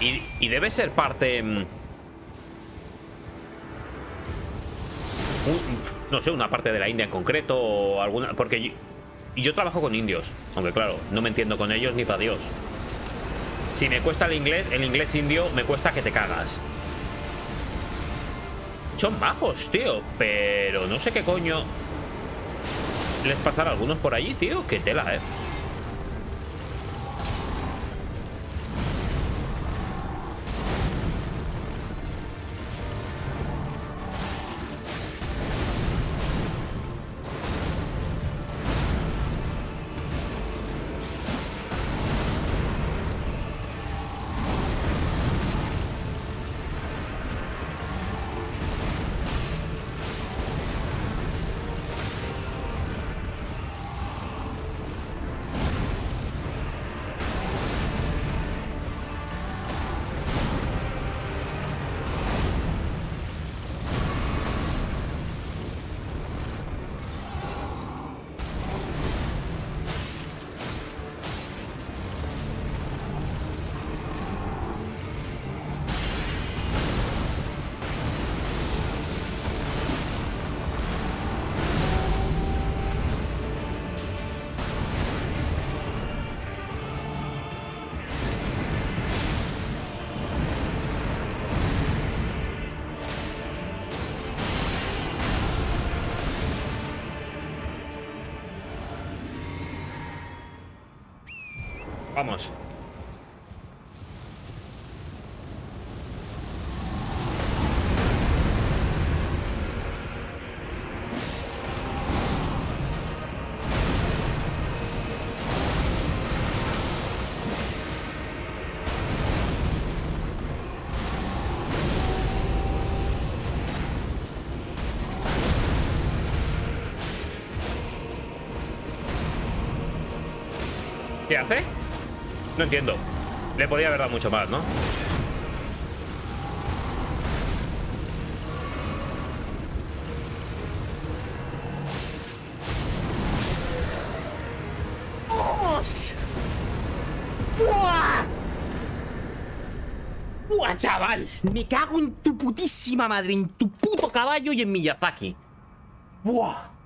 Y, debe ser parte... mm, no sé, una parte de la India en concreto o alguna... Porque yo, yo trabajo con indios, aunque claro, no me entiendo con ellos ni para Dios. Si me cuesta el inglés, el inglés indio me cuesta que te cagas. Son majos, tío, pero no sé qué coño les pasará a algunos por allí, tío. Qué tela, eh. Vamos. ¿Qué hace? No entiendo. Le podía haber dado mucho más, ¿no? ¡Buah! ¡Buah, chaval! Me cago en tu putísima madre, en tu puto caballo y en Miyazaki. ¡Buah!